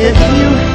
if you